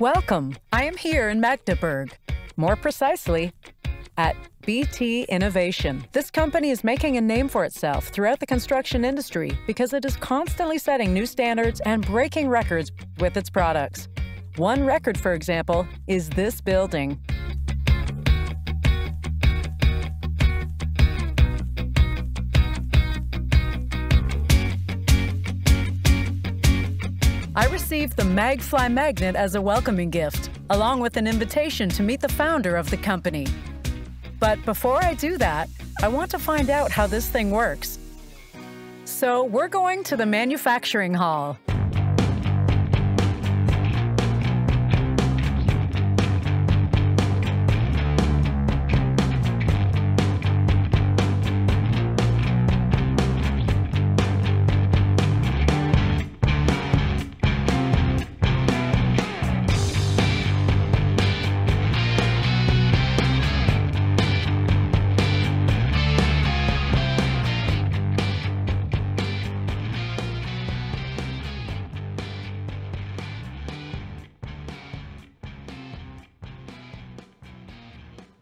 Welcome. I am here in Magdeburg. More precisely, at BT Innovation. This company is making a name for itself throughout the construction industry because it is constantly setting new standards and breaking records with its products. One record, for example, is this building. I received the Magfly magnet as a welcoming gift, along with an invitation to meet the founder of the company. But before I do that, I want to find out how this thing works. So we're going to the manufacturing hall.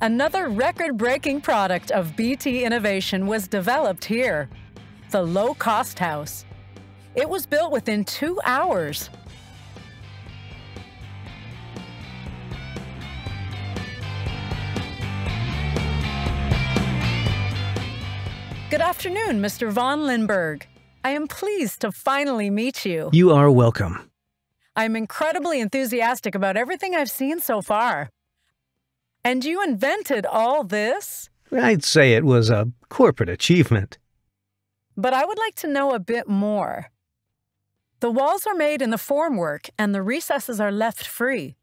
Another record breaking product of BT Innovation was developed here the Low Cost House. It was built within two hours. Good afternoon, Mr. Von Lindberg. I am pleased to finally meet you. You are welcome. I'm incredibly enthusiastic about everything I've seen so far. And you invented all this? I'd say it was a corporate achievement. But I would like to know a bit more. The walls are made in the formwork and the recesses are left free.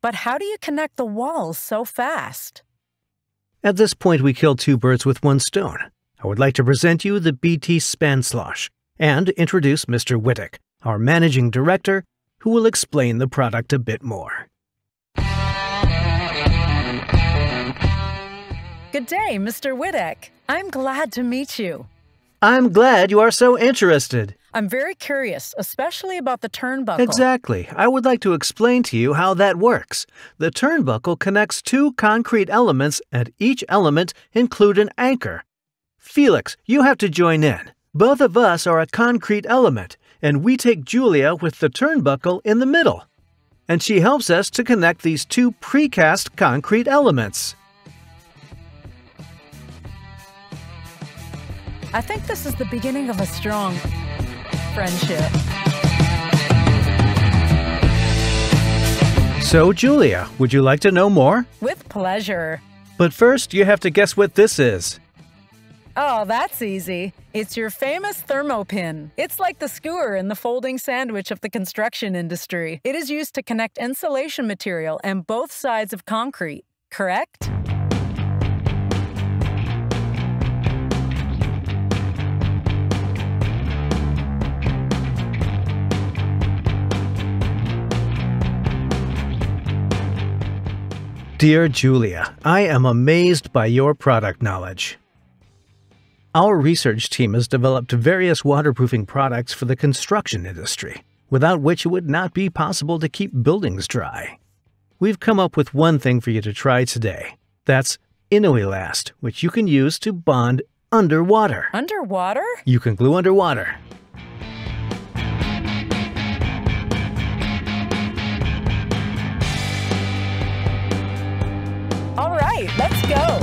But how do you connect the walls so fast? At this point, we kill two birds with one stone. I would like to present you the BT Spannschloss and introduce Mr. Wittek, our managing director, who will explain the product a bit more. Good day, Mr. Wittek. I'm glad to meet you. I'm glad you are so interested. I'm very curious, especially about the turnbuckle. Exactly. I would like to explain to you how that works. The turnbuckle connects two concrete elements, and each element includes an anchor. Felix, you have to join in. Both of us are a concrete element, and we take Julia with the turnbuckle in the middle. And she helps us to connect these two precast concrete elements. I think this is the beginning of a strong friendship. So, Julia, would you like to know more? With pleasure. But first, you have to guess what this is. Oh, that's easy. It's your famous thermopin. It's like the skewer in the folding sandwich of the construction industry. It is used to connect insulation material and both sides of concrete, correct? Dear Julia, I am amazed by your product knowledge. Our research team has developed various waterproofing products for the construction industry, without which it would not be possible to keep buildings dry. We've come up with one thing for you to try today. That's Inuilast, which you can use to bond underwater. Underwater? You can glue underwater. Right, let's go.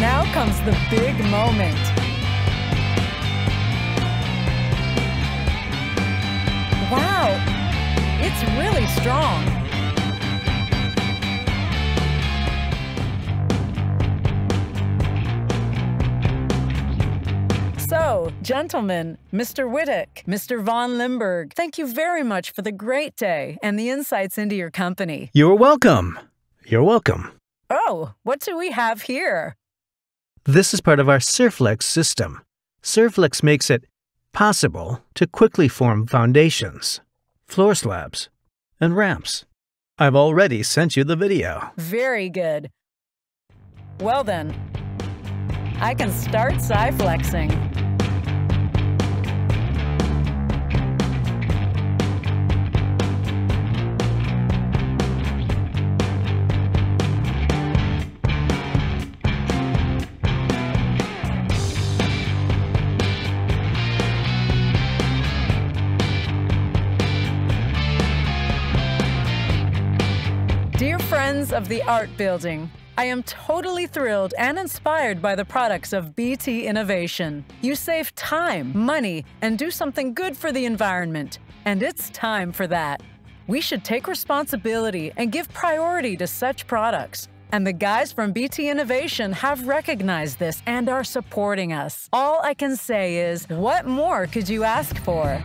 Now comes the big moment. Wow, it's really strong. Gentlemen, Mr. Wittek, Mr. Von Limburg, thank you very much for the great day and the insights into your company. You're welcome. You're welcome. Oh, what do we have here? This is part of our Surflex system. Surflex makes it possible to quickly form foundations, floor slabs, and ramps. I've already sent you the video. Very good. Well then, I can start sci-flexing. Friends of the art building. I am totally thrilled and inspired by the products of BT Innovation. You save time, money, and do something good for the environment. And it's time for that. We should take responsibility and give priority to such products. And the guys from BT Innovation have recognized this and are supporting us. All I can say is, what more could you ask for?